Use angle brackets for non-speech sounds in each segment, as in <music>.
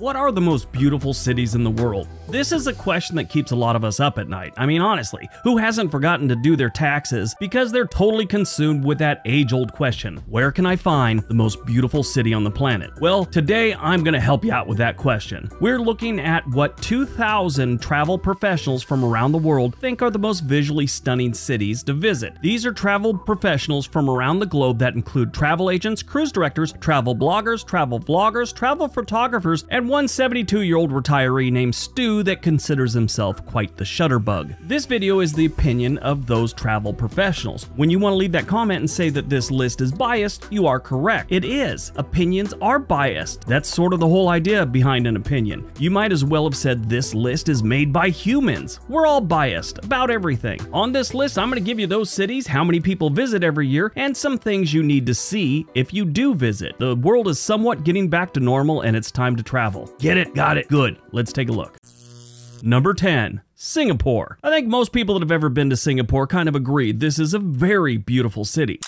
What are the most beautiful cities in the world? This is a question that keeps a lot of us up at night. I mean, honestly, who hasn't forgotten to do their taxes because they're totally consumed with that age old question where can I find the most beautiful city on the planet? Well, today I'm going to help you out with that question. We're looking at what 2,000 travel professionals from around the world think are the most visually stunning cities to visit. These are travel professionals from around the globe that include travel agents, cruise directors, travel bloggers, travel vloggers, travel photographers, and one 72 year old retiree named Stu that considers himself quite the shutterbug. This video is the opinion of those travel professionals. When you want to leave that comment and say that this list is biased, you are correct. It is. Opinions are biased. That's sort of the whole idea behind an opinion. You might as well have said this list is made by humans. We're all biased about everything. On this list, I'm going to give you those cities, how many people visit every year, and some things you need to see if you do visit. The world is somewhat getting back to normal and it's time to travel. Get it? Got it? Good. Let's take a look. Number 10. Singapore. I think most people that have ever been to Singapore kind of agree this is a very beautiful city.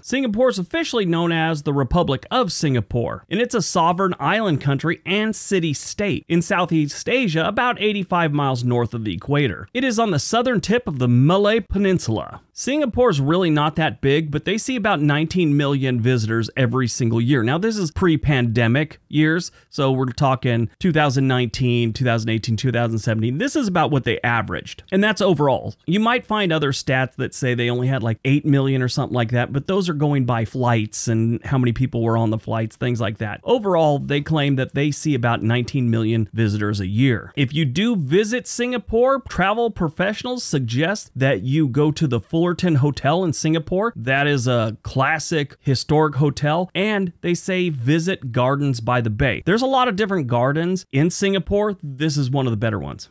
Singapore is officially known as the Republic of Singapore, and it's a sovereign island country and city state in Southeast Asia, about 85 miles north of the equator. It is on the southern tip of the Malay Peninsula. Singapore's really not that big, but they see about 19 million visitors every single year. Now, this is pre pandemic years, so we're talking 2019, 2018, 2017. This is about what they averaged, and that's overall. You might find other stats that say they only had like 8 million or something like that, but those are going by flights and how many people were on the flights, things like that. Overall, they claim that they see about 19 million visitors a year. If you do visit Singapore, travel professionals suggest that you go to the full Fullerton Hotel in Singapore. That is a classic historic hotel. And they say visit Gardens by the Bay. There's a lot of different gardens in Singapore. This is one of the better ones.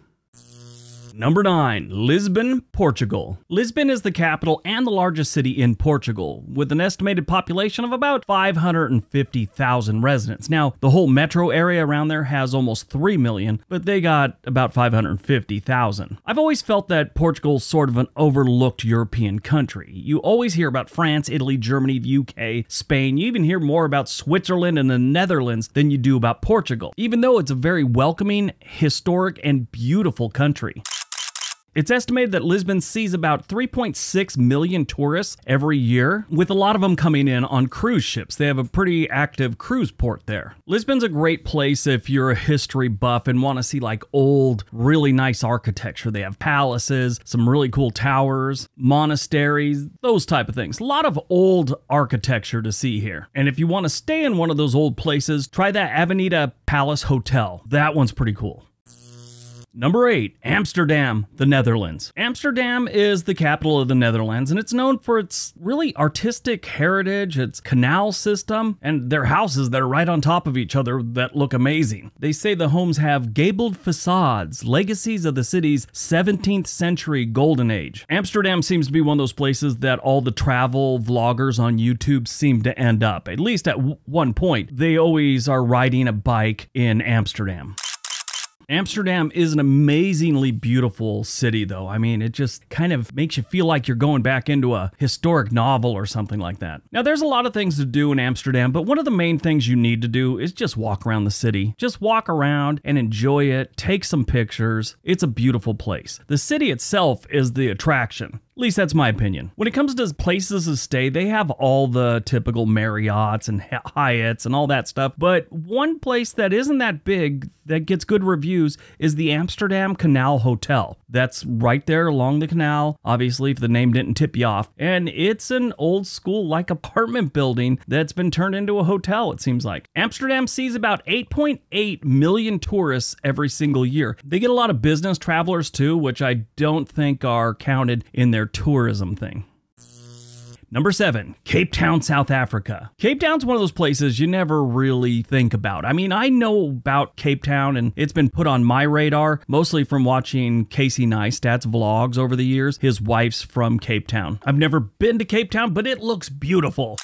Number 9. Lisbon, Portugal. Lisbon is the capital and the largest city in Portugal, with an estimated population of about 550,000 residents. Now, the whole metro area around there has almost 3 million, but they got about 550,000. I've always felt that Portugal's sort of an overlooked European country. You always hear about France, Italy, Germany, the UK, Spain. You even hear more about Switzerland and the Netherlands than you do about Portugal, even though it's a very welcoming, historic, and beautiful country. It's estimated that Lisbon sees about 3.6 million tourists every year, with a lot of them coming in on cruise ships. They have a pretty active cruise port there. Lisbon's a great place if you're a history buff and want to see like old, really nice architecture. They have palaces, some really cool towers, monasteries, those type of things. A lot of old architecture to see here. And if you want to stay in one of those old places, try that Avenida Palace Hotel. That one's pretty cool. Number 8. Amsterdam, the Netherlands. Amsterdam is the capital of the Netherlands and it's known for its really artistic heritage, its canal system, and their houses that are right on top of each other that look amazing. They say the homes have gabled facades, legacies of the city's 17th century golden age. Amsterdam seems to be one of those places that all the travel vloggers on YouTube seem to end up. At least at one point, they always are riding a bike in Amsterdam. Amsterdam is an amazingly beautiful city, though. I mean, it just kind of makes you feel like you're going back into a historic novel or something like that. Now, there's a lot of things to do in Amsterdam, but one of the main things you need to do is just walk around the city. Just walk around and enjoy it, take some pictures. It's a beautiful place. The city itself is the attraction. At least that's my opinion. When it comes to places to stay, they have all the typical Marriotts and Hyatts and all that stuff. But one place that isn't that big that gets good reviews is the Amsterdam Canal Hotel. That's right there along the canal, obviously, if the name didn't tip you off. And it's an old school like apartment building that's been turned into a hotel, it seems like. Amsterdam sees about 8.8 million tourists every single year. They get a lot of business travelers too, which I don't think are counted in their tourism thing. Number seven, Cape Town, South Africa. Cape Town's one of those places you never really think about. I mean, I know about Cape Town and it's been put on my radar mostly from watching Casey Neistat's vlogs over the years. His wife's from Cape Town. I've never been to Cape Town, but it looks beautiful.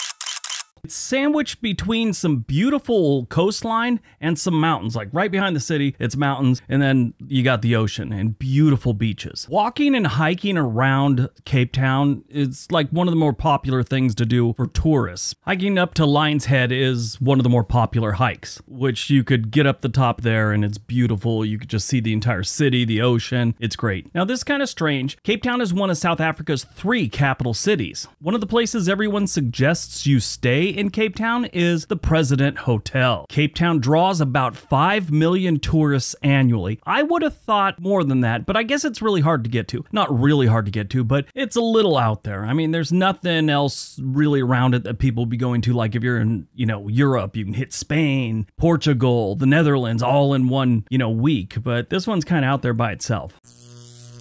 It's sandwiched between some beautiful coastline and some mountains. Like right behind the city, it's mountains, and then you got the ocean and beautiful beaches. Walking and hiking around Cape Town is like one of the more popular things to do for tourists. Hiking up to Lion's Head is one of the more popular hikes, which you could get up the top there and it's beautiful. You could just see the entire city, the ocean. It's great. Now, this is kind of strange. Cape Town is one of South Africa's three capital cities. One of the places everyone suggests you stay in Cape Town is the President Hotel. Cape Town draws about 5 million tourists annually. I would have thought more than that, but I guess it's really hard to get to. Not really hard to get to, but it's a little out there. I mean, there's nothing else really around it that people be going to. Like if you're in, you know, Europe, you can hit Spain, Portugal, the Netherlands all in one, you know, week. But this one's kind of out there by itself.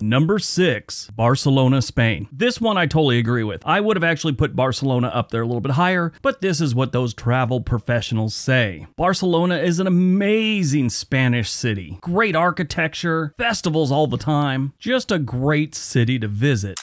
Number six, Barcelona, Spain. This one I totally agree with. I would have actually put Barcelona up there a little bit higher, but this is what those travel professionals say. Barcelona is an amazing Spanish city. Great architecture, festivals all the time, just a great city to visit.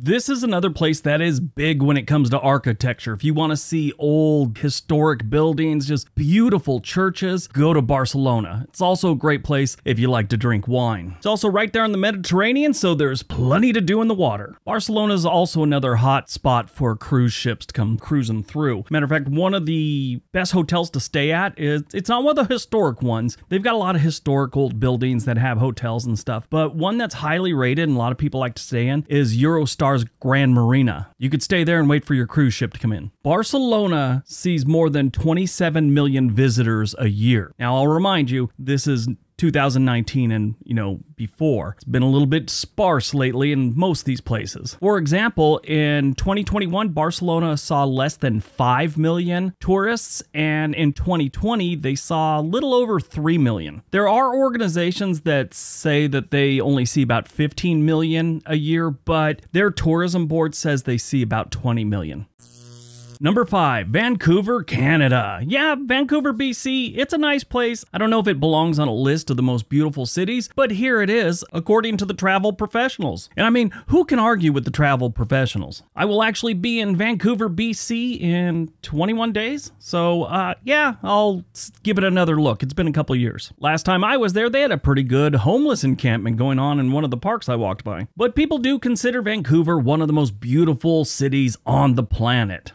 This is another place that is big when it comes to architecture. If you want to see old historic buildings, just beautiful churches, go to Barcelona. It's also a great place if you like to drink wine. It's also right there in the Mediterranean, so there's plenty to do in the water. Barcelona is also another hot spot for cruise ships to come cruising through. Matter of fact, one of the best hotels to stay at is it's not one of the historic ones. They've got a lot of historic old buildings that have hotels and stuff, but one that's highly rated and a lot of people like to stay in is Eurostar Star's Grand Marina. You could stay there and wait for your cruise ship to come in. Barcelona sees more than 27 million visitors a year. Now, I'll remind you, this is 2019 and you know before. It's been a little bit sparse lately in most of these places. For example in 2021 barcelona saw less than 5 million tourists and in 2020 they saw a little over 3 million. There are organizations that say that they only see about 15 million a year but their tourism board says they see about 20 million Number five, Vancouver, Canada. Yeah, Vancouver, BC, it's a nice place. I don't know if it belongs on a list of the most beautiful cities, but here it is, according to the travel professionals. And I mean, who can argue with the travel professionals? I will actually be in Vancouver, BC in 21 days. So, uh, yeah, I'll give it another look. It's been a couple years. Last time I was there, they had a pretty good homeless encampment going on in one of the parks I walked by. But people do consider Vancouver one of the most beautiful cities on the planet.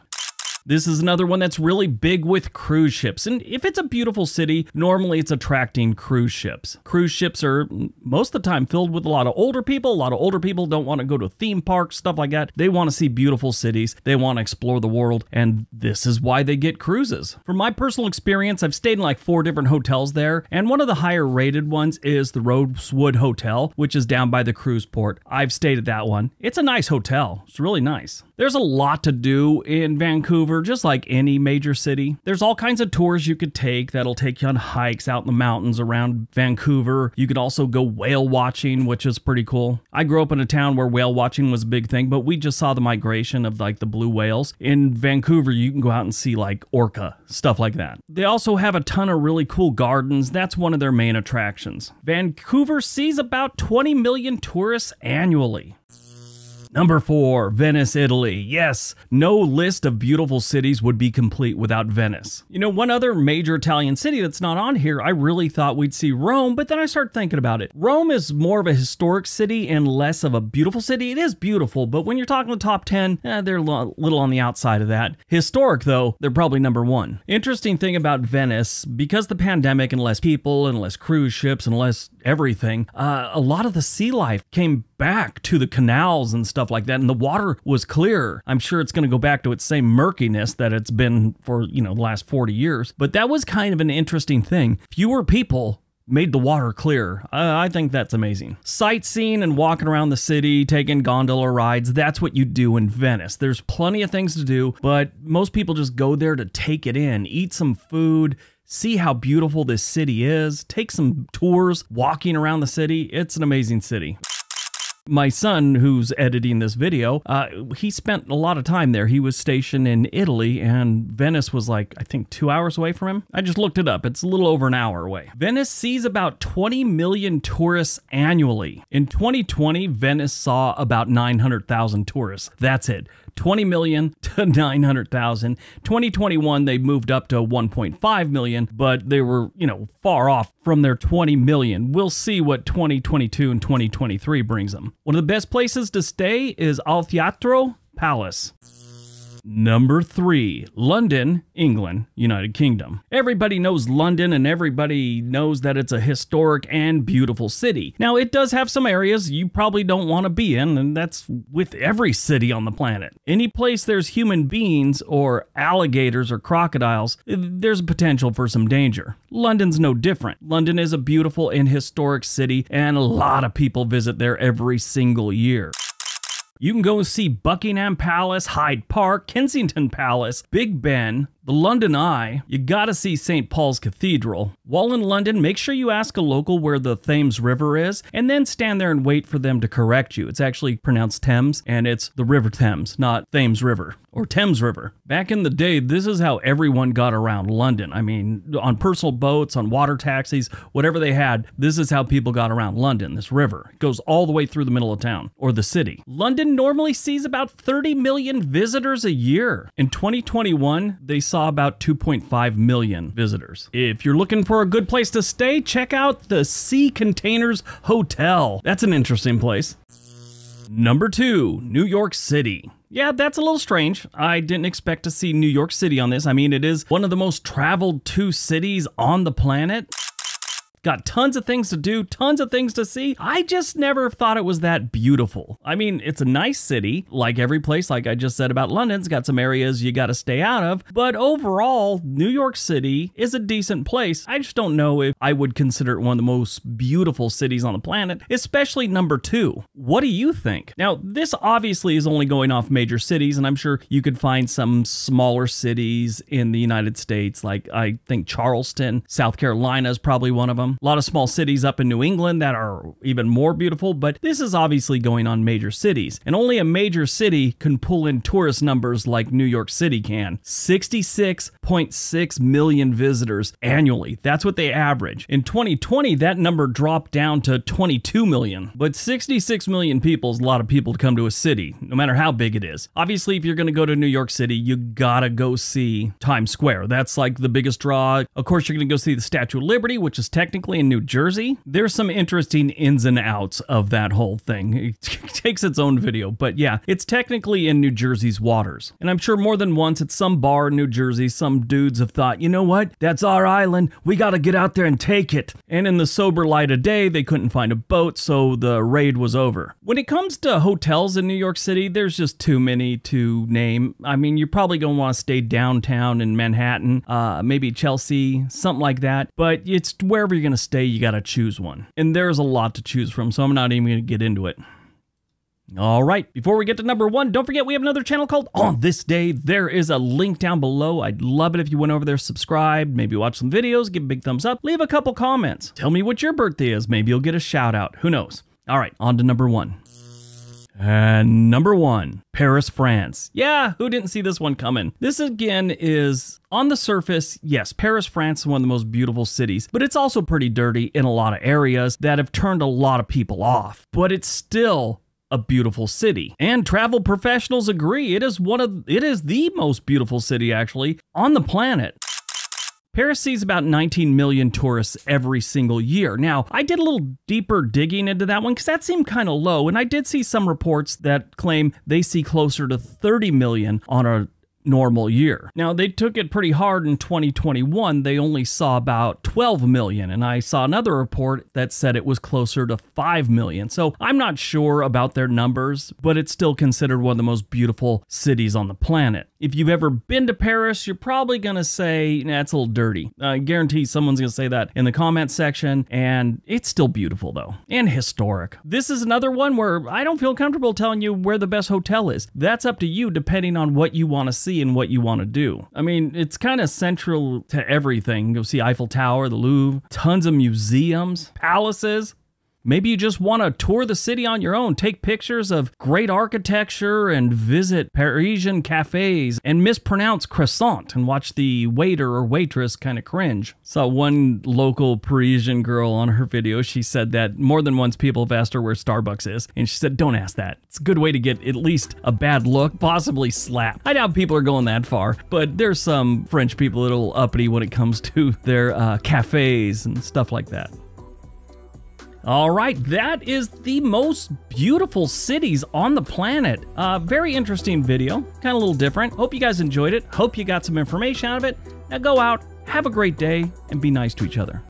This is another one that's really big with cruise ships. And if it's a beautiful city, normally it's attracting cruise ships. Cruise ships are most of the time filled with a lot of older people. A lot of older people don't want to go to theme parks, stuff like that. They want to see beautiful cities. They want to explore the world. And this is why they get cruises. From my personal experience, I've stayed in like four different hotels there. And one of the higher rated ones is the Rosewood Hotel, which is down by the cruise port. I've stayed at that one. It's a nice hotel. It's really nice. There's a lot to do in Vancouver, just like any major city. There's all kinds of tours you could take that'll take you on hikes out in the mountains around Vancouver. You could also go whale watching, which is pretty cool. I grew up in a town where whale watching was a big thing, but we just saw the migration of like the blue whales. In Vancouver, you can go out and see like orca, stuff like that. They also have a ton of really cool gardens. That's one of their main attractions. Vancouver sees about 20 million tourists annually. Number four, Venice, Italy. Yes, no list of beautiful cities would be complete without Venice. You know, one other major Italian city that's not on here, I really thought we'd see Rome, but then I started thinking about it. Rome is more of a historic city and less of a beautiful city. It is beautiful, but when you're talking the top 10, eh, they're a little on the outside of that. Historic, though, they're probably number one. Interesting thing about Venice, because the pandemic and less people and less cruise ships and less everything, uh, a lot of the sea life came back to the canals and stuff like that and the water was clear i'm sure it's going to go back to its same murkiness that it's been for you know the last 40 years but that was kind of an interesting thing fewer people made the water clear. I think that's amazing. Sightseeing and walking around the city, taking gondola rides, that's what you do in Venice. There's plenty of things to do, but most people just go there to take it in, eat some food, see how beautiful this city is, take some tours walking around the city. It's an amazing city my son, who's editing this video, uh, he spent a lot of time there. He was stationed in Italy, and Venice was like, I think, two hours away from him. I just looked it up. It's a little over an hour away. Venice sees about 20 million tourists annually. In 2020, Venice saw about 900,000 tourists. That's it. 20 million to <laughs> 900,000. 2021 they moved up to 1.5 million, but they were, you know, far off from their 20 million. We'll see what 2022 and 2023 brings them. One of the best places to stay is Al Teatro Palace. Number three, London, England, United Kingdom. Everybody knows London and everybody knows that it's a historic and beautiful city. Now, it does have some areas you probably don't want to be in, and that's with every city on the planet. Any place there's human beings or alligators or crocodiles, there's a potential for some danger. London's no different. London is a beautiful and historic city, and a lot of people visit there every single year. You can go see Buckingham Palace, Hyde Park, Kensington Palace, Big Ben, the London Eye, you gotta see St. Paul's Cathedral. While in London, make sure you ask a local where the Thames River is, and then stand there and wait for them to correct you. It's actually pronounced Thames, and it's the River Thames, not Thames River or Thames River. Back in the day, this is how everyone got around London. I mean, on personal boats, on water taxis, whatever they had, this is how people got around London, this river. It goes all the way through the middle of town, or the city. London normally sees about 30 million visitors a year. In 2021, they saw saw about 2.5 million visitors. If you're looking for a good place to stay, check out the Sea Containers Hotel. That's an interesting place. Number two, New York City. Yeah, that's a little strange. I didn't expect to see New York City on this. I mean, it is one of the most traveled two cities on the planet. Got tons of things to do, tons of things to see. I just never thought it was that beautiful. I mean, it's a nice city, like every place, like I just said about London, it's got some areas you gotta stay out of, but overall, New York City is a decent place. I just don't know if I would consider it one of the most beautiful cities on the planet, especially number two. What do you think? Now, this obviously is only going off major cities, and I'm sure you could find some smaller cities in the United States, like I think Charleston, South Carolina is probably one of them. A lot of small cities up in New England that are even more beautiful, but this is obviously going on major cities. And only a major city can pull in tourist numbers like New York City can. 66.6 million visitors annually. That's what they average. In 2020, that number dropped down to 22 million. But 66 million people is a lot of people to come to a city, no matter how big it is. Obviously, if you're going to go to New York City, you gotta go see Times Square. That's like the biggest draw. Of course, you're going to go see the Statue of Liberty, which is technically technically in New Jersey. There's some interesting ins and outs of that whole thing. <laughs> It takes its own video, but yeah, it's technically in New Jersey's waters. And I'm sure more than once at some bar in New Jersey, some dudes have thought, you know what? That's our island. We got to get out there and take it. And in the sober light of day, they couldn't find a boat, so the raid was over. When it comes to hotels in New York City, there's just too many to name. I mean, you're probably going to want to stay downtown in Manhattan, uh, maybe Chelsea, something like that. But it's wherever you're going to stay, you got to choose one. And there's a lot to choose from, so I'm not even going to get into it. All right, before we get to number one, don't forget we have another channel called On This Day. There is a link down below. I'd love it if you went over there, subscribed, maybe watch some videos, give a big thumbs up, leave a couple comments. Tell me what your birthday is. Maybe you'll get a shout out. Who knows? All right, on to number one. And number one, Paris, France. Yeah, who didn't see this one coming? This again is on the surface, yes, Paris, France is one of the most beautiful cities, but it's also pretty dirty in a lot of areas that have turned a lot of people off. But it's still a beautiful city. And travel professionals agree it is one of it is the most beautiful city actually on the planet. Paris sees about 19 million tourists every single year. Now, I did a little deeper digging into that one because that seemed kind of low, and I did see some reports that claim they see closer to 30 million on a normal year. Now, they took it pretty hard in 2021. They only saw about 12 million, and I saw another report that said it was closer to 5 million. So I'm not sure about their numbers, but it's still considered one of the most beautiful cities on the planet. If you've ever been to Paris, you're probably going to say, nah, it's a little dirty. I guarantee someone's going to say that in the comment section, and it's still beautiful though, and historic. This is another one where I don't feel comfortable telling you where the best hotel is. That's up to you depending on what you want to see and what you want to do. I mean, it's kind of central to everything. Go see Eiffel Tower, the Louvre, tons of museums, palaces. Maybe you just want to tour the city on your own, take pictures of great architecture, and visit Parisian cafes and mispronounce croissant and watch the waiter or waitress kind of cringe. Saw one local Parisian girl on her video. She said that more than once people have asked her where Starbucks is, and she said, Don't ask that. It's a good way to get at least a bad look, possibly slap. I doubt people are going that far, but there's some French people little uppity when it comes to their uh, cafes and stuff like that. All right, that is the most beautiful cities on the planet. Uh, very interesting video, kind of a little different. Hope you guys enjoyed it. Hope you got some information out of it. Now go out, have a great day, and be nice to each other.